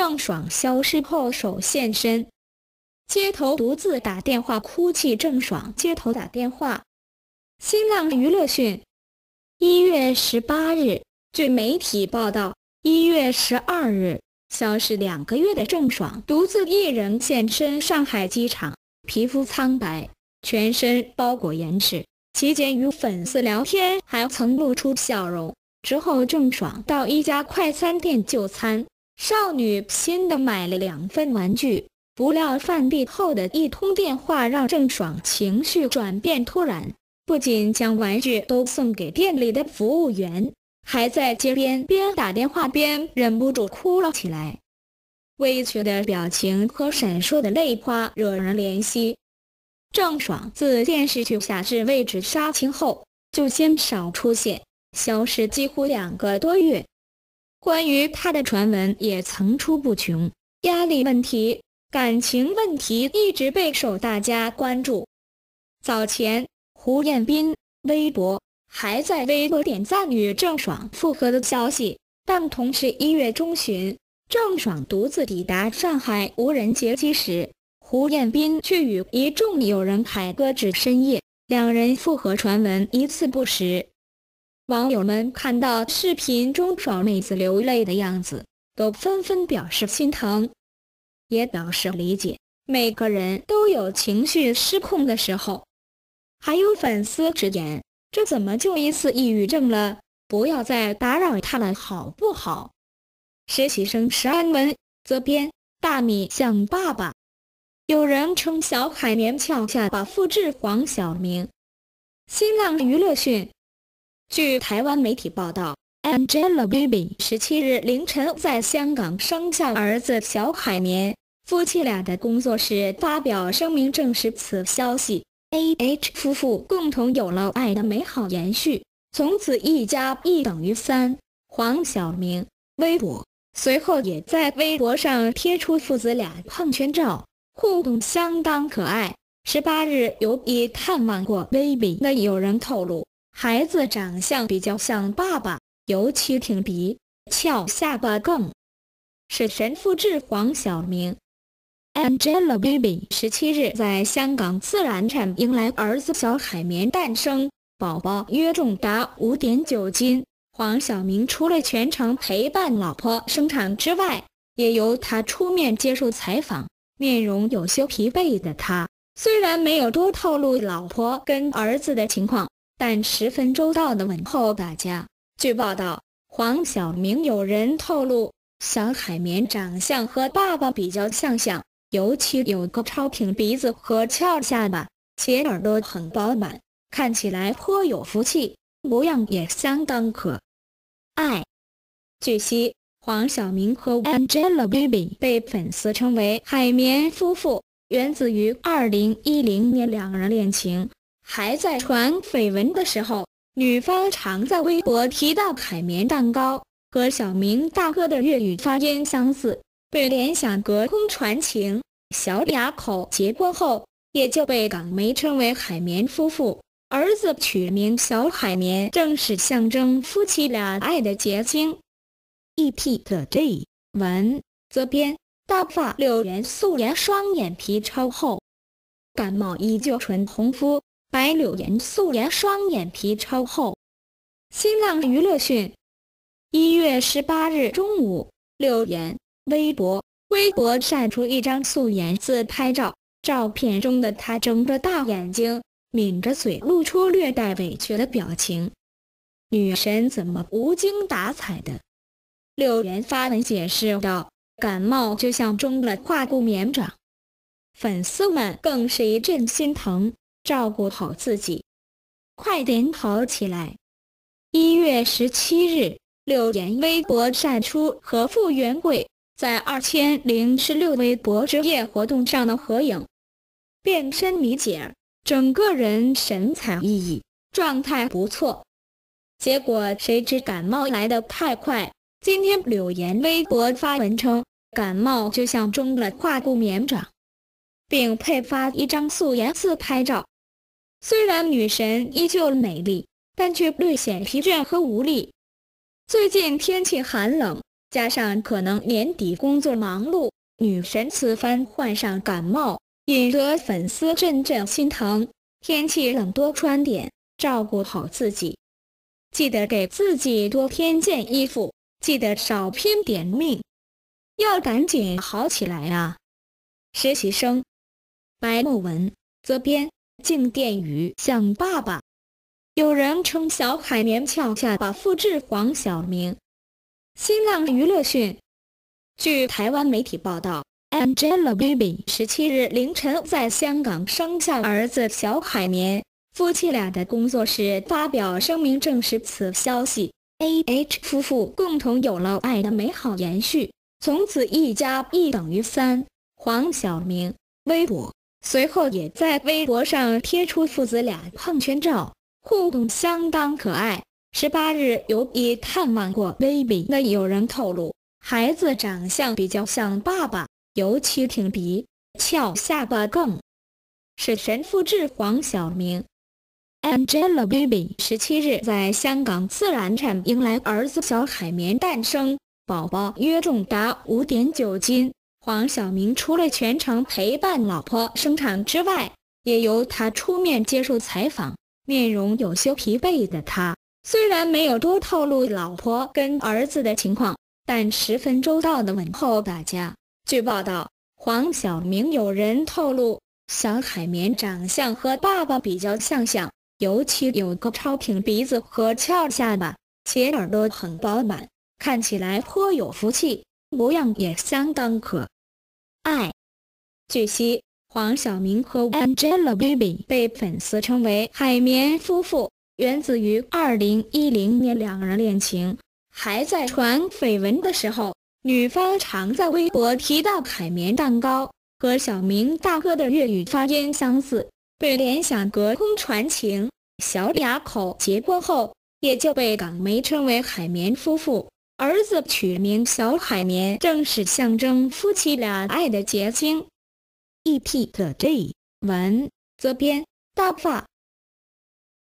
郑爽消失后首现身，街头独自打电话哭泣。郑爽街头打电话。新浪娱乐讯，一月十八日，据媒体报道，一月十二日，消失两个月的郑爽独自一人现身上海机场，皮肤苍白，全身包裹严实。期间与粉丝聊天，还曾露出笑容。之后，郑爽到一家快餐店就餐。少女新的买了两份玩具，不料饭毕后的一通电话让郑爽情绪转变突然，不仅将玩具都送给店里的服务员，还在街边边打电话边忍不住哭了起来，委屈的表情和闪烁的泪花惹人怜惜。郑爽自电视剧《夏至未至》杀青后就鲜少出现，消失几乎两个多月。关于他的传闻也层出不穷，压力问题、感情问题一直备受大家关注。早前，胡彦斌微博还在微博点赞与郑爽复合的消息，但同时一月中旬，郑爽独自抵达上海无人接机时，胡彦斌却与一众友人凯歌至深夜，两人复合传闻一次不实。网友们看到视频中爽妹子流泪的样子，都纷纷表示心疼，也表示理解。每个人都有情绪失控的时候，还有粉丝直言：“这怎么就疑似抑郁症了？不要再打扰他了，好不好？”实习生石安文责编：大米像爸爸。有人称小海绵翘下巴复制黄晓明。新浪娱乐讯。据台湾媒体报道，Angelababy 十七日凌晨在香港生下儿子小海绵，夫妻俩的工作室发表声明证实此消息。A.H 夫妇共同有了爱的美好延续，从此一加一等于三。黄晓明微博随后也在微博上贴出父子俩碰圈照，互动相当可爱。十八日，有已探望过 Baby 的友人透露。孩子长相比较像爸爸，尤其挺鼻、翘下巴更是神复制黄晓明。Angelababy 十七日在香港自然产迎来儿子小海绵诞生，宝宝约重达五点九斤。黄晓明除了全程陪伴老婆生产之外，也由他出面接受采访。面容有些疲惫的他，虽然没有多透露老婆跟儿子的情况。但十分周到的问候大家。据报道，黄晓明有人透露，小海绵长相和爸爸比较相像，尤其有个超挺鼻子和翘下巴，且耳朵很饱满，看起来颇有福气，模样也相当可爱。据悉，黄晓明和 Angelababy 被粉丝称为“海绵夫妇”，源自于2010年两人恋情。还在传绯闻的时候，女方常在微博提到海绵蛋糕和小明大哥的粤语发音相似，被联想隔空传情。小俩口结婚后，也就被港媒称为海绵夫妇。儿子取名小海绵，正是象征夫妻俩爱的结晶。E.P. 的 J 文则编：大发六元素颜，双眼皮超厚，感冒依旧唇红肤。白柳岩素颜，双眼皮超厚。新浪娱乐讯，一月十八日中午，柳岩微博微博晒出一张素颜自拍照，照片中的她睁着大眼睛，抿着嘴，露出略带委屈的表情。女神怎么无精打采的？柳岩发文解释道：“感冒就像中了化骨绵掌。”粉丝们更是一阵心疼。照顾好自己，快点好起来！一月十七日，柳岩微博晒出和傅园慧在二千零十六微博之夜活动上的合影，变身米姐，整个人神采奕奕，状态不错。结果谁知感冒来得太快，今天柳岩微博发文称感冒就像中了化骨绵掌，并配发一张素颜自拍照。虽然女神依旧美丽，但却略显疲倦和无力。最近天气寒冷，加上可能年底工作忙碌，女神此番患上感冒，引得粉丝阵阵心疼。天气冷，多穿点，照顾好自己。记得给自己多添件衣服，记得少拼点命，要赶紧好起来啊！实习生白木文责编：静电语向爸爸。有人称小海绵翘下巴复制黄晓明。新浪娱乐讯，据台湾媒体报道，Angelababy 十七日凌晨在香港生下儿子小海绵。夫妻俩的工作室发表声明证实此消息。A.H 夫妇共同有了爱的美好延续，从此一加一等于三。黄晓明微博随后也在微博上贴出父子俩碰圈照，互动相当可爱。十八日，有已探望过 baby 的友人透露，孩子长相比较像爸爸，尤其挺鼻、翘下巴，更是神复制黄晓明。Angelababy 十七日在香港自然产迎来儿子小海绵诞生，宝宝约重达五点九斤。黄晓明除了全程陪伴老婆生产之外，也由他出面接受采访，面容有些疲惫的他。虽然没有多透露老婆跟儿子的情况，但十分周到的问候大家。据报道，黄晓明有人透露，小海绵长相和爸爸比较相像，尤其有个超挺鼻子和翘下巴，且耳朵很饱满，看起来颇有福气，模样也相当可爱。据悉，黄晓明和 Angelababy 被粉丝称为“海绵夫妇”。源自于二零一零年两人恋情还在传绯闻的时候，女方常在微博提到海绵蛋糕和小明大哥的粤语发音相似，被联想隔空传情。小俩口结婚后，也就被港媒称为海绵夫妇，儿子取名小海绵，正是象征夫妻俩爱的结晶。E.P. 的 J 文则编大发。